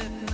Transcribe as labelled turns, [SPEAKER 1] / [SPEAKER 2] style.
[SPEAKER 1] minute.